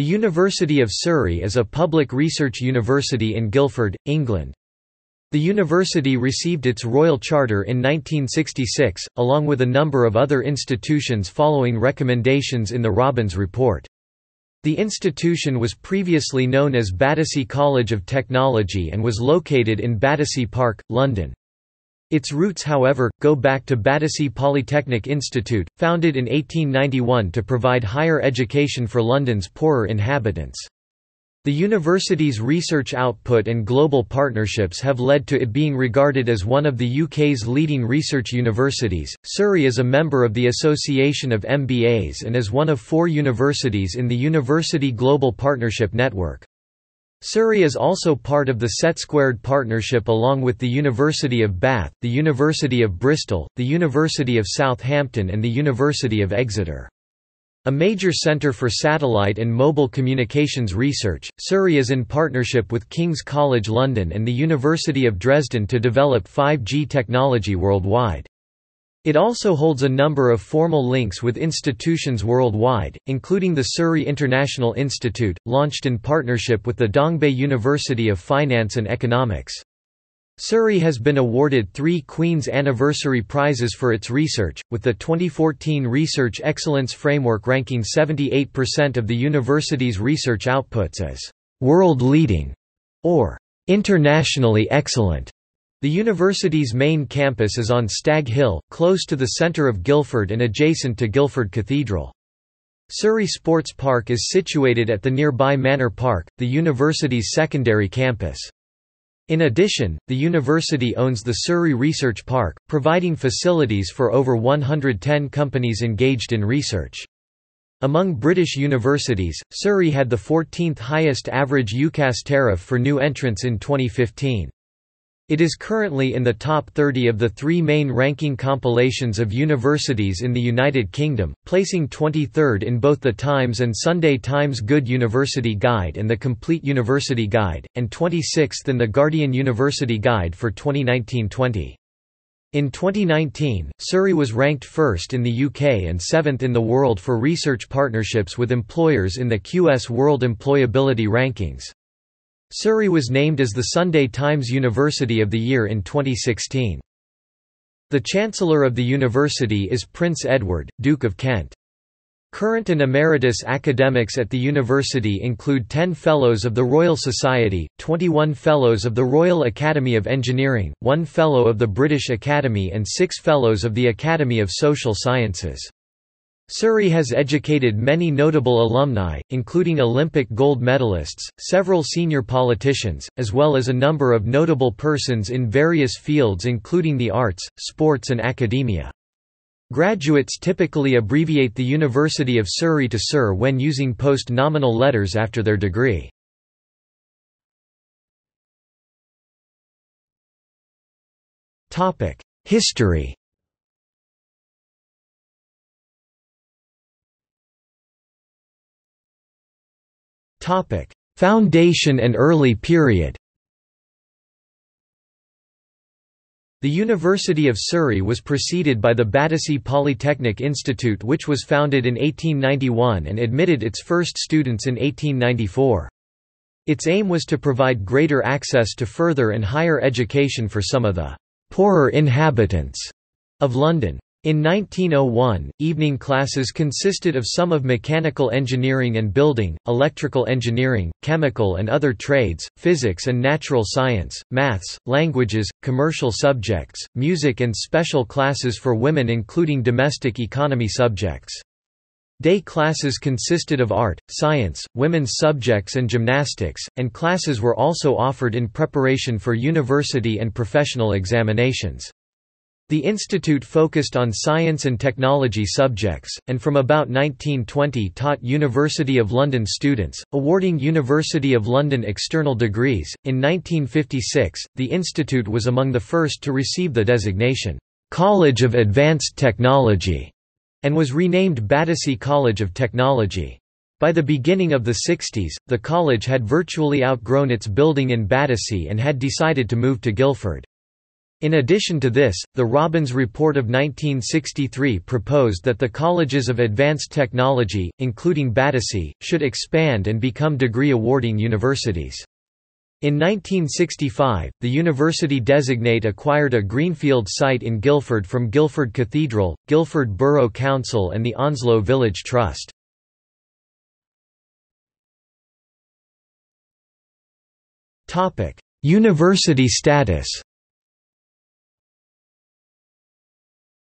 The University of Surrey is a public research university in Guildford, England. The university received its royal charter in 1966, along with a number of other institutions following recommendations in the Robbins Report. The institution was previously known as Battersea College of Technology and was located in Battersea Park, London. Its roots however, go back to Battersea Polytechnic Institute, founded in 1891 to provide higher education for London's poorer inhabitants. The university's research output and global partnerships have led to it being regarded as one of the UK's leading research universities. Surrey is a member of the Association of MBAs and is one of four universities in the University Global Partnership Network. Surrey is also part of the SETsquared Partnership along with the University of Bath, the University of Bristol, the University of Southampton and the University of Exeter. A major centre for satellite and mobile communications research, Surrey is in partnership with King's College London and the University of Dresden to develop 5G technology worldwide. It also holds a number of formal links with institutions worldwide, including the Surrey International Institute, launched in partnership with the Dongbei University of Finance and Economics. Surrey has been awarded three Queen's Anniversary Prizes for its research, with the 2014 Research Excellence Framework ranking 78% of the university's research outputs as «world-leading» or «internationally excellent». The university's main campus is on Stag Hill, close to the centre of Guildford and adjacent to Guildford Cathedral. Surrey Sports Park is situated at the nearby Manor Park, the university's secondary campus. In addition, the university owns the Surrey Research Park, providing facilities for over 110 companies engaged in research. Among British universities, Surrey had the 14th highest average UCAS tariff for new entrants in 2015. It is currently in the top 30 of the three main ranking compilations of universities in the United Kingdom, placing 23rd in both the Times and Sunday Times Good University Guide and the Complete University Guide, and 26th in the Guardian University Guide for 2019-20. In 2019, Surrey was ranked first in the UK and seventh in the world for research partnerships with employers in the QS World Employability Rankings. Surrey was named as the Sunday Times University of the Year in 2016. The Chancellor of the university is Prince Edward, Duke of Kent. Current and emeritus academics at the university include 10 Fellows of the Royal Society, 21 Fellows of the Royal Academy of Engineering, 1 Fellow of the British Academy and 6 Fellows of the Academy of Social Sciences. Surrey has educated many notable alumni, including Olympic gold medalists, several senior politicians, as well as a number of notable persons in various fields including the arts, sports and academia. Graduates typically abbreviate the University of Surrey to Sur when using post-nominal letters after their degree. History Foundation and early period The University of Surrey was preceded by the Battersea Polytechnic Institute which was founded in 1891 and admitted its first students in 1894. Its aim was to provide greater access to further and higher education for some of the «poorer inhabitants» of London. In 1901, evening classes consisted of some of mechanical engineering and building, electrical engineering, chemical and other trades, physics and natural science, maths, languages, commercial subjects, music and special classes for women including domestic economy subjects. Day classes consisted of art, science, women's subjects and gymnastics, and classes were also offered in preparation for university and professional examinations. The institute focused on science and technology subjects, and from about 1920 taught University of London students, awarding University of London external degrees. In 1956, the institute was among the first to receive the designation, College of Advanced Technology, and was renamed Battersea College of Technology. By the beginning of the 60s, the college had virtually outgrown its building in Battersea and had decided to move to Guildford. In addition to this, the Robbins Report of 1963 proposed that the colleges of advanced technology, including Battersea, should expand and become degree-awarding universities. In 1965, the university designate acquired a greenfield site in Guildford from Guildford Cathedral, Guildford Borough Council and the Onslow Village Trust. University status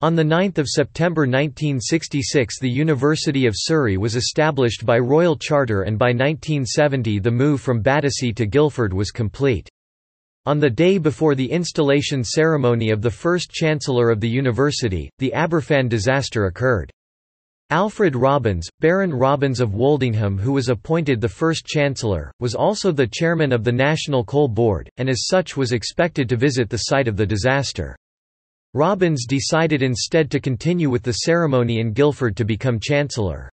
On 9 September 1966 the University of Surrey was established by royal charter and by 1970 the move from Battersea to Guildford was complete. On the day before the installation ceremony of the first Chancellor of the University, the Aberfan disaster occurred. Alfred Robbins, Baron Robbins of Woldingham who was appointed the first Chancellor, was also the chairman of the National Coal Board, and as such was expected to visit the site of the disaster. Robbins decided instead to continue with the ceremony in Guildford to become Chancellor.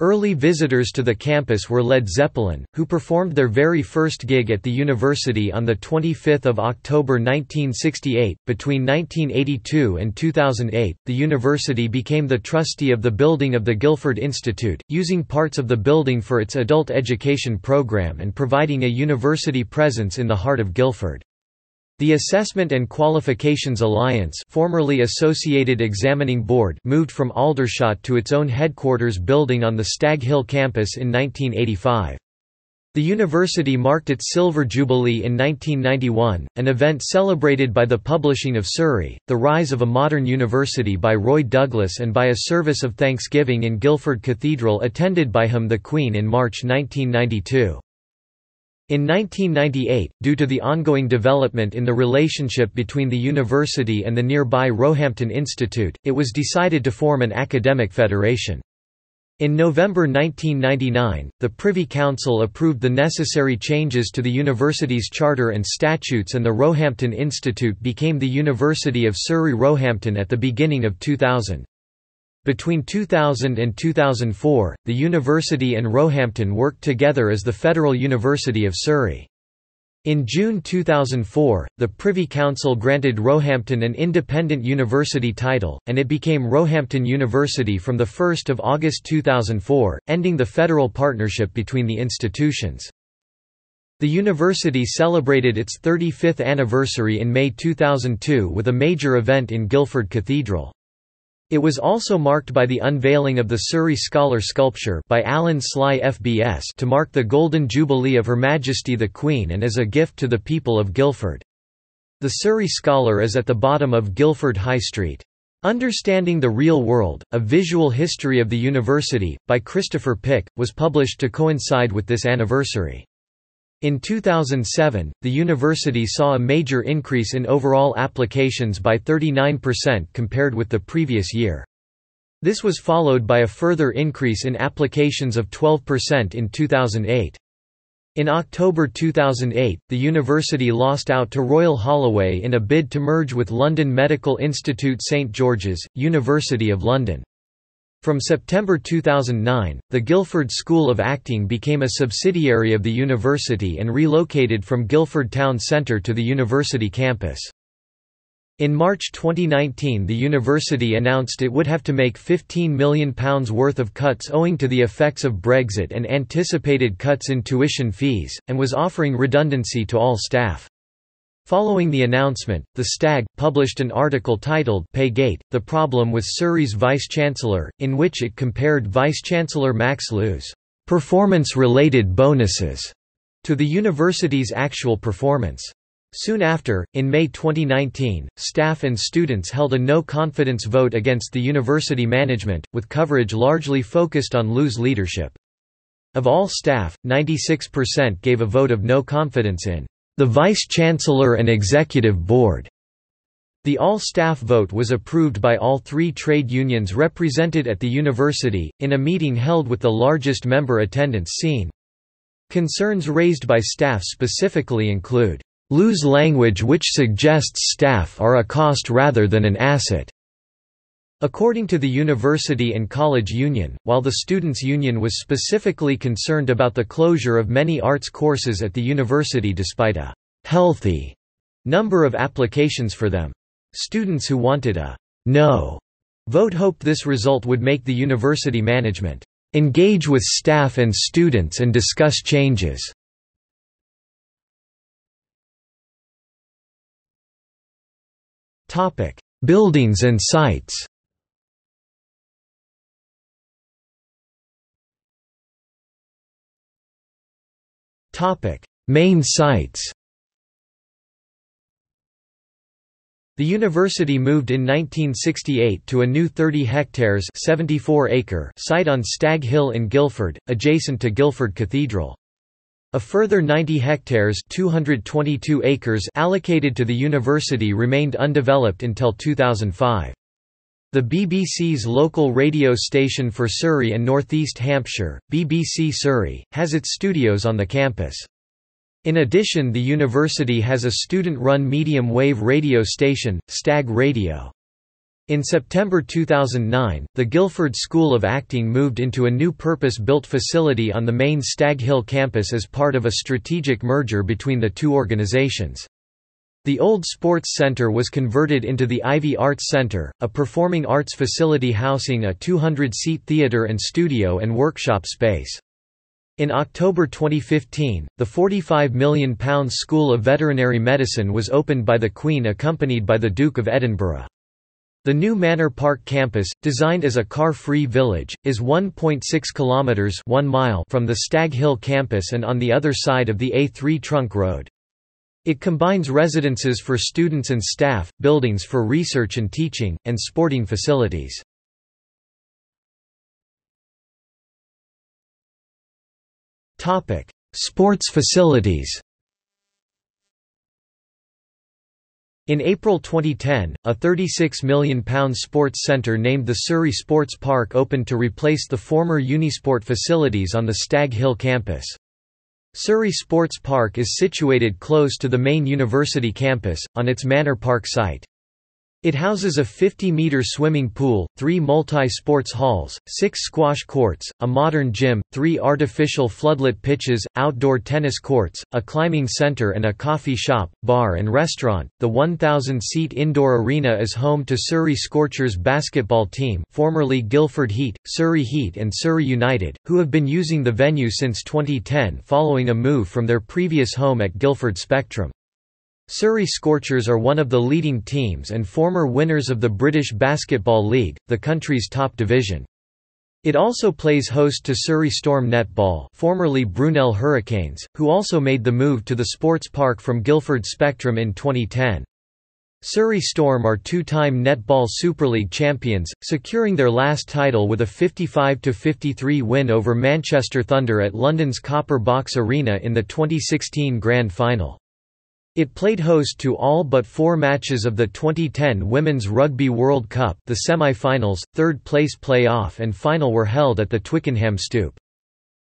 Early visitors to the campus were Led Zeppelin, who performed their very first gig at the university on 25 October 1968. Between 1982 and 2008, the university became the trustee of the building of the Guildford Institute, using parts of the building for its adult education program and providing a university presence in the heart of Guildford. The Assessment and Qualifications Alliance formerly Associated Examining Board moved from Aldershot to its own headquarters building on the Stag Hill campus in 1985. The university marked its Silver Jubilee in 1991, an event celebrated by the publishing of Surrey, The Rise of a Modern University by Roy Douglas and by a service of thanksgiving in Guildford Cathedral attended by him the Queen in March 1992. In 1998, due to the ongoing development in the relationship between the university and the nearby Roehampton Institute, it was decided to form an academic federation. In November 1999, the Privy Council approved the necessary changes to the university's charter and statutes and the Roehampton Institute became the University of Surrey Roehampton at the beginning of 2000. Between 2000 and 2004, the university and Roehampton worked together as the Federal University of Surrey. In June 2004, the Privy Council granted Roehampton an independent university title, and it became Roehampton University from 1 August 2004, ending the federal partnership between the institutions. The university celebrated its 35th anniversary in May 2002 with a major event in Guildford Cathedral. It was also marked by the unveiling of the Surrey Scholar sculpture by Alan Sly FBS to mark the Golden Jubilee of Her Majesty the Queen and as a gift to the people of Guildford. The Surrey Scholar is at the bottom of Guildford High Street. Understanding the Real World, A Visual History of the University, by Christopher Pick, was published to coincide with this anniversary. In 2007, the university saw a major increase in overall applications by 39% compared with the previous year. This was followed by a further increase in applications of 12% in 2008. In October 2008, the university lost out to Royal Holloway in a bid to merge with London Medical Institute St George's, University of London. From September 2009, the Guildford School of Acting became a subsidiary of the university and relocated from Guildford Town Centre to the university campus. In March 2019 the university announced it would have to make £15 million worth of cuts owing to the effects of Brexit and anticipated cuts in tuition fees, and was offering redundancy to all staff. Following the announcement, the Stag, published an article titled Pay Gate, The Problem with Surrey's Vice-Chancellor, in which it compared Vice-Chancellor Max Lu's performance-related bonuses to the university's actual performance. Soon after, in May 2019, staff and students held a no-confidence vote against the university management, with coverage largely focused on Lew's leadership. Of all staff, 96% gave a vote of no confidence in the Vice-Chancellor and Executive Board. The all-staff vote was approved by all three trade unions represented at the university, in a meeting held with the largest member attendance seen. Concerns raised by staff specifically include, "...lose language which suggests staff are a cost rather than an asset." According to the University and College Union, while the Students' Union was specifically concerned about the closure of many arts courses at the university despite a «healthy» number of applications for them. Students who wanted a no vote hoped this result would make the university management engage with staff and students and discuss changes. Buildings and sites. Main sites. The university moved in 1968 to a new 30 hectares 74 acre site on Stag Hill in Guildford, adjacent to Guildford Cathedral. A further 90 hectares 222 acres allocated to the university remained undeveloped until 2005. The BBC's local radio station for Surrey and North East Hampshire, BBC Surrey, has its studios on the campus. In addition the university has a student-run medium-wave radio station, Stag Radio. In September 2009, the Guildford School of Acting moved into a new purpose-built facility on the main Stag Hill campus as part of a strategic merger between the two organizations. The old sports center was converted into the Ivy Arts Center, a performing arts facility housing a 200-seat theater and studio and workshop space. In October 2015, the £45 million School of Veterinary Medicine was opened by the Queen accompanied by the Duke of Edinburgh. The new Manor Park campus, designed as a car-free village, is 1.6 kilometers 1 mile from the Stag Hill campus and on the other side of the A3 trunk road. It combines residences for students and staff, buildings for research and teaching, and sporting facilities. Sports facilities. In April 2010, a £36 million sports centre named the Surrey Sports Park opened to replace the former Unisport facilities on the Stag Hill campus. Surrey Sports Park is situated close to the main university campus, on its Manor Park site. It houses a 50-meter swimming pool, three multi-sports halls, six squash courts, a modern gym, three artificial floodlit pitches, outdoor tennis courts, a climbing center and a coffee shop, bar and restaurant. The 1,000-seat indoor arena is home to Surrey Scorchers basketball team formerly Guildford Heat, Surrey Heat and Surrey United, who have been using the venue since 2010 following a move from their previous home at Guildford Spectrum. Surrey Scorchers are one of the leading teams and former winners of the British Basketball League, the country's top division. It also plays host to Surrey Storm Netball formerly Brunel Hurricanes, who also made the move to the sports park from Guildford Spectrum in 2010. Surrey Storm are two-time Netball Super League champions, securing their last title with a 55–53 win over Manchester Thunder at London's Copper Box Arena in the 2016 Grand Final. It played host to all but four matches of the 2010 Women's Rugby World Cup the semi-finals, third-place play-off and final were held at the Twickenham Stoop.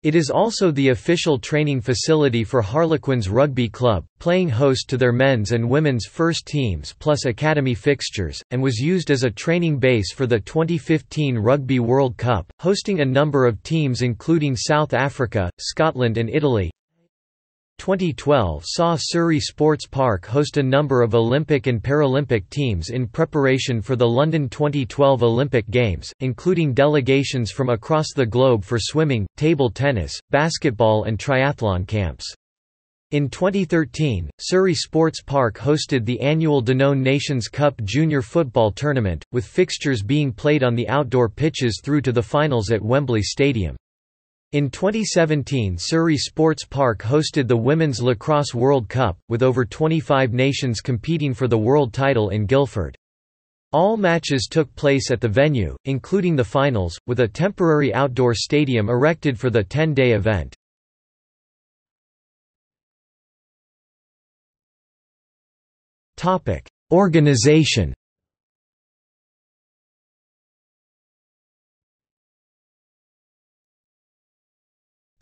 It is also the official training facility for Harlequins Rugby Club, playing host to their men's and women's first teams plus academy fixtures, and was used as a training base for the 2015 Rugby World Cup, hosting a number of teams including South Africa, Scotland and Italy. 2012 saw Surrey Sports Park host a number of Olympic and Paralympic teams in preparation for the London 2012 Olympic Games, including delegations from across the globe for swimming, table tennis, basketball and triathlon camps. In 2013, Surrey Sports Park hosted the annual Danone Nations Cup Junior Football Tournament, with fixtures being played on the outdoor pitches through to the finals at Wembley Stadium. In 2017 Surrey Sports Park hosted the Women's Lacrosse World Cup, with over 25 nations competing for the world title in Guildford. All matches took place at the venue, including the finals, with a temporary outdoor stadium erected for the 10-day event. Organization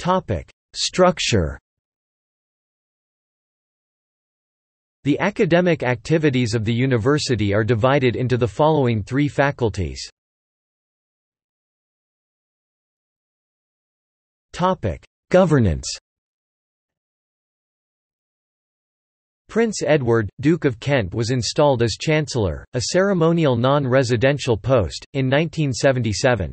Topic: Structure. The academic activities of the university are divided into the following three faculties. Topic: Governance. Prince Edward, Duke of Kent was installed as Chancellor, a ceremonial non-residential post, in 1977.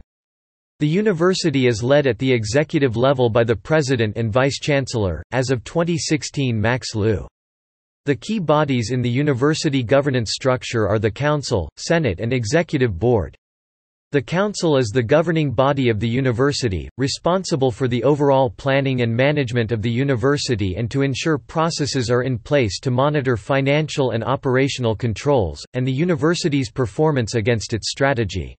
The university is led at the executive level by the President and Vice-Chancellor, as of 2016 Max Lu. The key bodies in the university governance structure are the Council, Senate and Executive Board. The Council is the governing body of the university, responsible for the overall planning and management of the university and to ensure processes are in place to monitor financial and operational controls, and the university's performance against its strategy.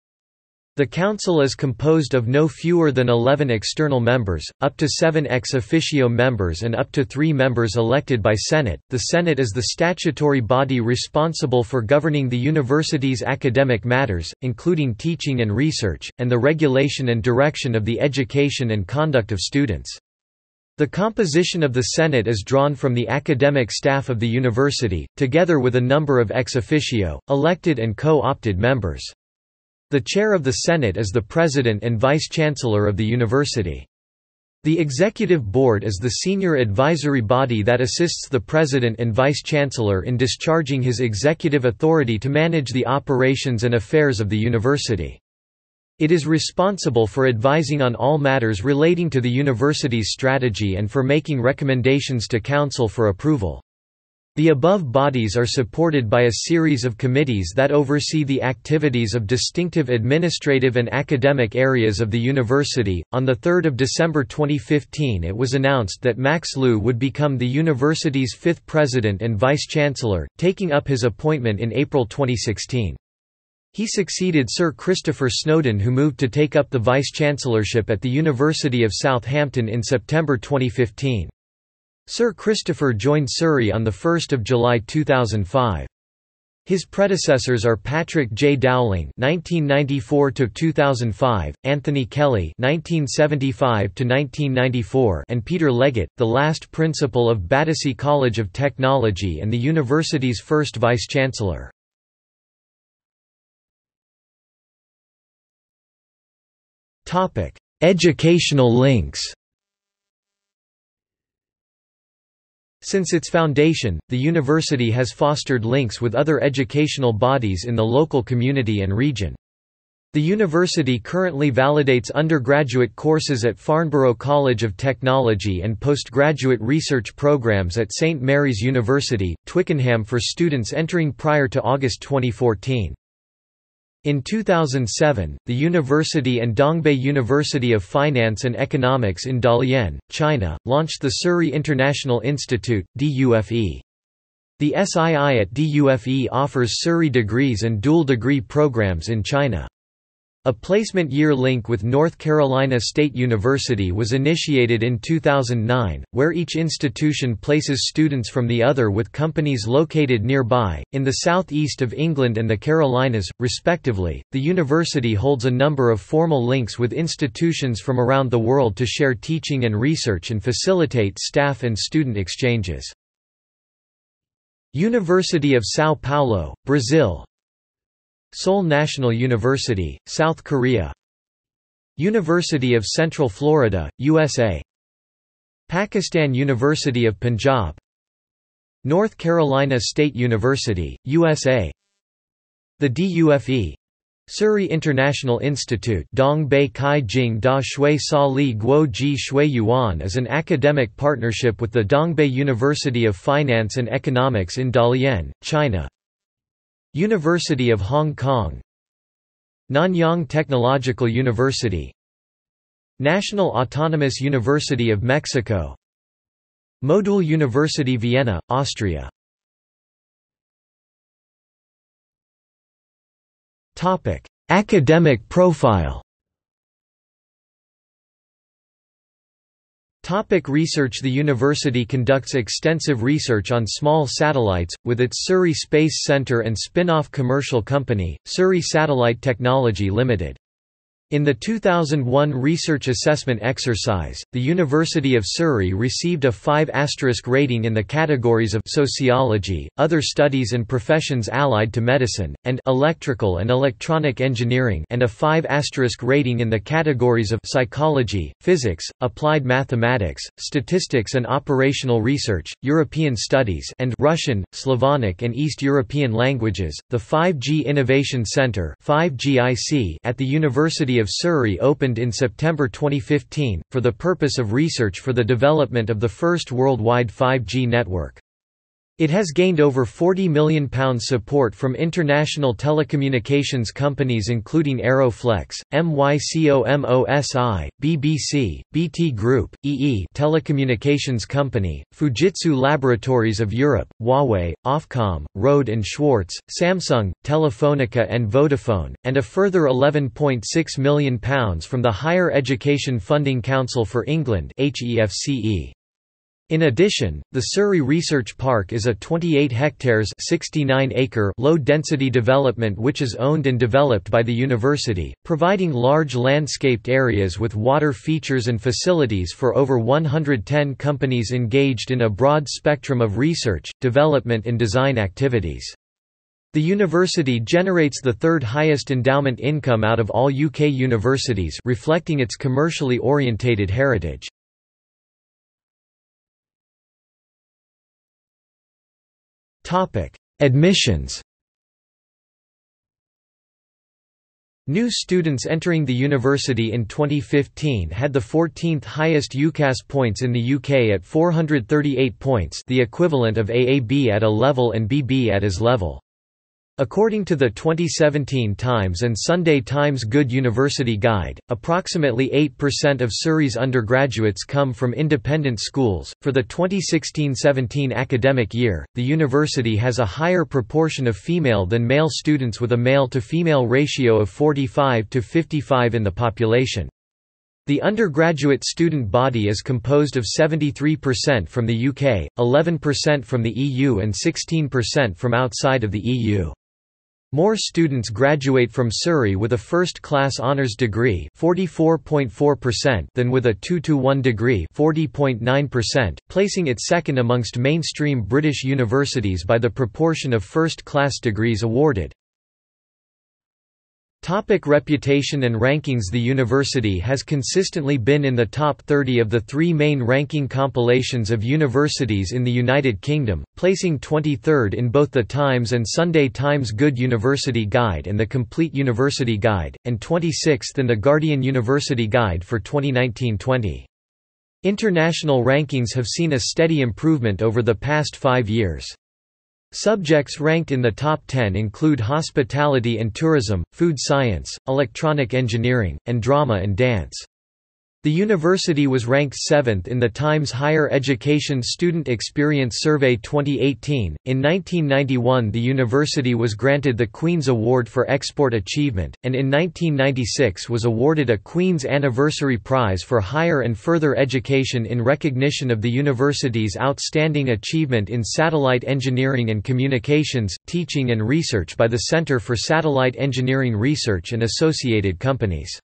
The Council is composed of no fewer than 11 external members, up to 7 ex officio members and up to 3 members elected by Senate. The Senate is the statutory body responsible for governing the university's academic matters, including teaching and research, and the regulation and direction of the education and conduct of students. The composition of the Senate is drawn from the academic staff of the university, together with a number of ex officio, elected and co-opted members. The chair of the Senate is the president and vice-chancellor of the university. The executive board is the senior advisory body that assists the president and vice-chancellor in discharging his executive authority to manage the operations and affairs of the university. It is responsible for advising on all matters relating to the university's strategy and for making recommendations to council for approval. The above bodies are supported by a series of committees that oversee the activities of distinctive administrative and academic areas of the university. On the 3rd of December 2015, it was announced that Max Lu would become the university's fifth president and vice-chancellor, taking up his appointment in April 2016. He succeeded Sir Christopher Snowden who moved to take up the vice-chancellorship at the University of Southampton in September 2015. Sir Christopher joined Surrey on 1 July 2005. His predecessors are Patrick J. Dowling (1994–2005), Anthony Kelly (1975–1994), and Peter Leggett, the last principal of Battersea College of Technology and the university's first vice-chancellor. Topic: Educational links. Since its foundation, the university has fostered links with other educational bodies in the local community and region. The university currently validates undergraduate courses at Farnborough College of Technology and postgraduate research programs at St Mary's University, Twickenham for students entering prior to August 2014. In 2007, the university and Dongbei University of Finance and Economics in Dalian, China, launched the Surrey International Institute, DUFE. The SII at DUFE offers Surrey degrees and dual degree programs in China. A placement year link with North Carolina State University was initiated in 2009, where each institution places students from the other with companies located nearby. In the southeast of England and the Carolinas, respectively, the university holds a number of formal links with institutions from around the world to share teaching and research and facilitate staff and student exchanges. University of São Paulo, Brazil Seoul National University, South Korea. University of Central Florida, USA Pakistan University of Punjab. North Carolina State University, USA The DUFE Surrey International Institute Dong Bei Kai Jing Da Shui Sa Li Guo Ji Shui Yuan is an academic partnership with the Dongbei University of Finance and Economics in Dalian, China University of Hong Kong Nanyang Technological University National Autonomous University of Mexico Modul University Vienna, Austria. Academic profile Topic research The university conducts extensive research on small satellites, with its Surrey Space Centre and spin-off commercial company, Surrey Satellite Technology Limited. In the 2001 research assessment exercise, the University of Surrey received a 5 asterisk rating in the categories of sociology, other studies and professions allied to medicine, and electrical and electronic engineering and a 5 asterisk rating in the categories of psychology, physics, applied mathematics, statistics and operational research, European studies and Russian, Slavonic and East European languages. The 5G Innovation Center 5GIC at the University of Surrey opened in September 2015, for the purpose of research for the development of the first worldwide 5G network. It has gained over £40 million support from international telecommunications companies including Aeroflex, Mycom OSI, BBC, BT Group, EE Telecommunications Company, Fujitsu Laboratories of Europe, Huawei, Ofcom, Rohde & Schwarz, Samsung, Telefonica and Vodafone, and a further £11.6 million from the Higher Education Funding Council for England HEFCE. In addition, the Surrey Research Park is a 28 hectares 69 acre low-density development which is owned and developed by the university, providing large landscaped areas with water features and facilities for over 110 companies engaged in a broad spectrum of research, development and design activities. The university generates the third highest endowment income out of all UK universities reflecting its commercially orientated heritage. Topic: Admissions. New students entering the university in 2015 had the 14th highest UCAS points in the UK at 438 points the equivalent of AAB at A level and BB at AS level. According to the 2017 Times and Sunday Times Good University Guide, approximately 8% of Surrey's undergraduates come from independent schools. For the 2016-17 academic year, the university has a higher proportion of female than male students with a male to female ratio of 45 to 55 in the population. The undergraduate student body is composed of 73% from the UK, 11% from the EU and 16% from outside of the EU. More students graduate from Surrey with a first-class honours degree than with a 2-to-1 degree placing it second amongst mainstream British universities by the proportion of first-class degrees awarded. Topic reputation and rankings The university has consistently been in the top 30 of the three main ranking compilations of universities in the United Kingdom, placing 23rd in both the Times and Sunday Times Good University Guide and the Complete University Guide, and 26th in the Guardian University Guide for 2019-20. International rankings have seen a steady improvement over the past five years. Subjects ranked in the top 10 include hospitality and tourism, food science, electronic engineering, and drama and dance. The university was ranked 7th in the Times Higher Education Student Experience Survey 2018. In 1991, the university was granted the Queen's Award for Export Achievement, and in 1996 was awarded a Queen's Anniversary Prize for Higher and Further Education in recognition of the university's outstanding achievement in satellite engineering and communications, teaching and research by the Centre for Satellite Engineering Research and associated companies.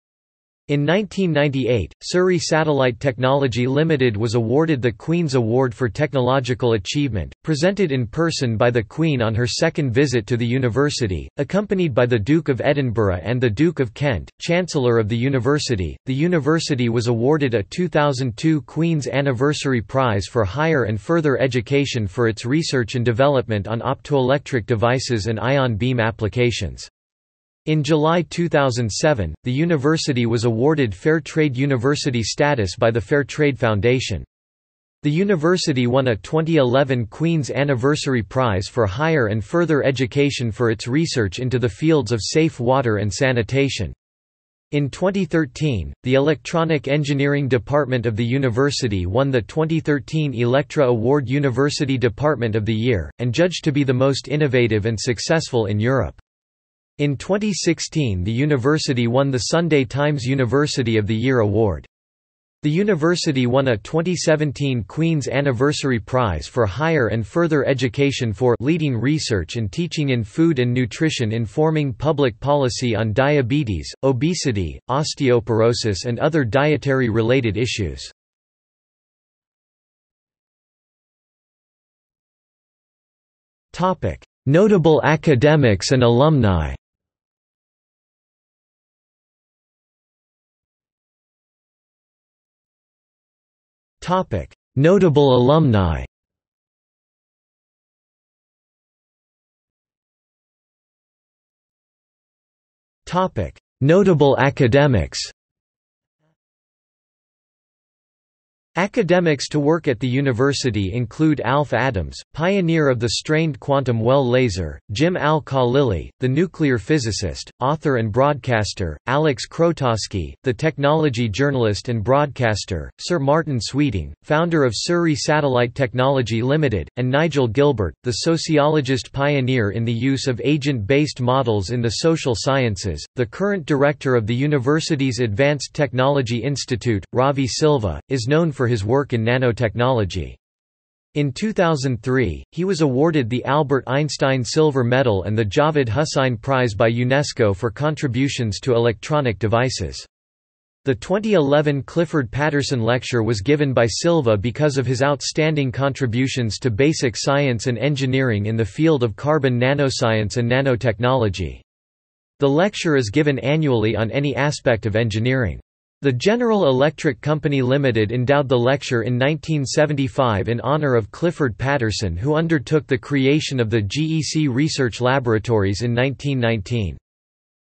In 1998, Surrey Satellite Technology Limited was awarded the Queen's Award for Technological Achievement, presented in person by the Queen on her second visit to the university, accompanied by the Duke of Edinburgh and the Duke of Kent, Chancellor of the university. The university was awarded a 2002 Queen's Anniversary Prize for Higher and Further Education for its research and development on optoelectric devices and ion beam applications. In July 2007, the university was awarded Fair Trade University status by the Fair Trade Foundation. The university won a 2011 Queen's Anniversary Prize for Higher and Further Education for its research into the fields of safe water and sanitation. In 2013, the Electronic Engineering Department of the university won the 2013 Elektra Award University Department of the Year, and judged to be the most innovative and successful in Europe. In 2016 the university won the Sunday Times University of the Year award. The university won a 2017 Queen's Anniversary Prize for Higher and Further Education for leading research and teaching in food and nutrition informing public policy on diabetes, obesity, osteoporosis and other dietary-related issues. Notable academics and alumni Topic: Notable alumni. Topic: Notable academics. Academics to work at the university include Alf Adams, pioneer of the strained quantum well laser, Jim Al-Khalili, the nuclear physicist, author and broadcaster, Aleks Krotoski, the technology journalist and broadcaster, Sir Martin Sweeting, founder of Surrey Satellite Technology Limited, and Nigel Gilbert, the sociologist pioneer in the use of agent-based models in the social sciences, the current director of the university's Advanced Technology Institute, Ravi Silva, is known for for his work in nanotechnology. In 2003, he was awarded the Albert Einstein Silver Medal and the Javed Husain Prize by UNESCO for contributions to electronic devices. The 2011 Clifford Paterson Lecture was given by Silva because of his outstanding contributions to basic science and engineering in the field of carbon nanoscience and nanotechnology. The lecture is given annually on any aspect of engineering. The General Electric Company Limited endowed the lecture in 1975 in honor of Clifford Paterson who undertook the creation of the GEC Research Laboratories in 1919.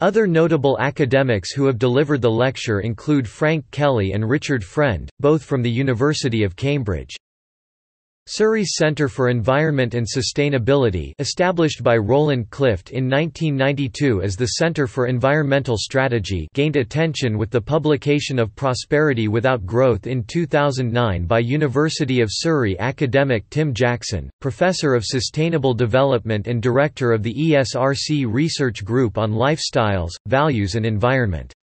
Other notable academics who have delivered the lecture include Frank Kelly and Richard Friend, both from the University of Cambridge. Surrey's Centre for Environment and Sustainability established by Roland Clift in 1992 as the Centre for Environmental Strategy gained attention with the publication of Prosperity Without Growth in 2009 by University of Surrey academic Tim Jackson, Professor of Sustainable Development and Director of the ESRC Research Group on Lifestyles, Values and Environment.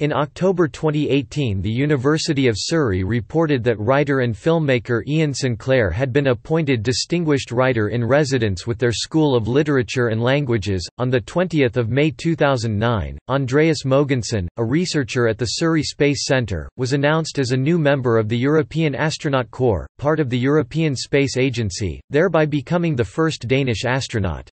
In October 2018 the University of Surrey reported that writer and filmmaker Iain Sinclair had been appointed Distinguished Writer in Residence with their School of Literature and Languages. On 20 May 2009, Andreas Mogensen, a researcher at the Surrey Space Centre, was announced as a new member of the European Astronaut Corps, part of the European Space Agency, thereby becoming the first Danish astronaut.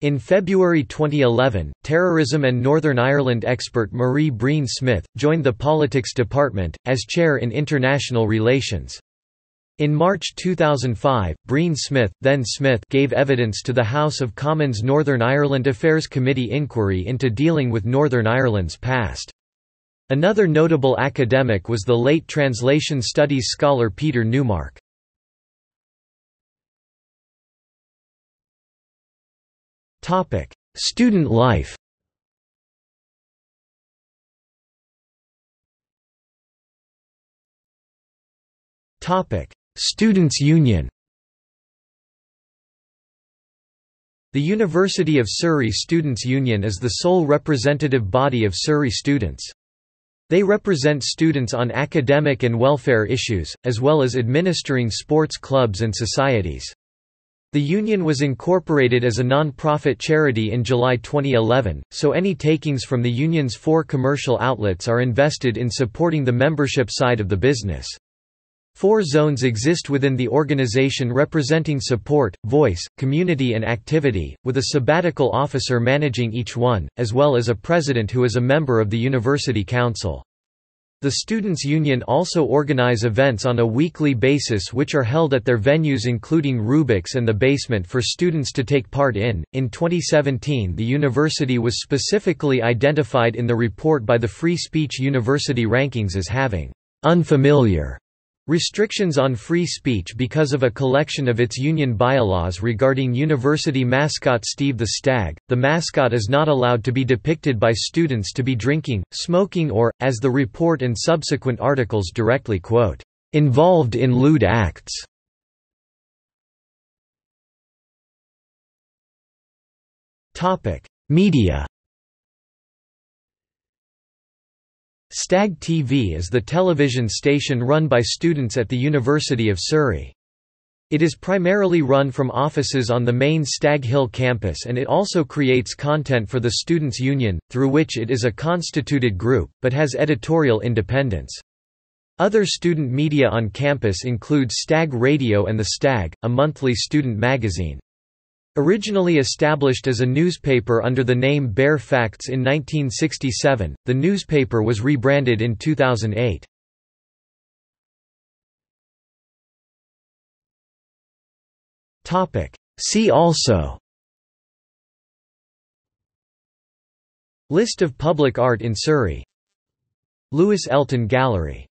In February 2011, terrorism and Northern Ireland expert Marie Breen Smyth, joined the Politics Department, as Chair in International Relations. In March 2005, Breen Smyth, then Smyth gave evidence to the House of Commons Northern Ireland Affairs Committee inquiry into dealing with Northern Ireland's past. Another notable academic was the late translation studies scholar Peter Newmark. Topic: Student life. Topic: Students' Union. The University of Surrey Students' Union is the sole representative body of Surrey students. They represent students on academic and welfare issues, as well as administering sports clubs and societies. The union was incorporated as a non-profit charity in July 2011, so any takings from the union's four commercial outlets are invested in supporting the membership side of the business. Four zones exist within the organization representing support, voice, community and activity, with a sabbatical officer managing each one, as well as a president who is a member of the university council. The Students' Union also organize events on a weekly basis which are held at their venues including Rubix and the Basement for students to take part in. In 2017, the university was specifically identified in the report by the Free Speech University Rankings as having unfamiliar Restrictions on free speech because of a collection of its union bylaws regarding university mascot Steve the Stag. The mascot is not allowed to be depicted by students to be drinking, smoking, or, as the report and subsequent articles directly quote, involved in lewd acts. Media Stag TV is the television station run by students at the University of Surrey. It is primarily run from offices on the main Stag Hill campus and it also creates content for the Students' Union, through which it is a constituted group, but has editorial independence. Other student media on campus include Stag Radio and The Stag, a monthly student magazine. Originally established as a newspaper under the name Bare Facts in 1967, the newspaper was rebranded in 2008. See also List of public art in Surrey Lewis Elton Gallery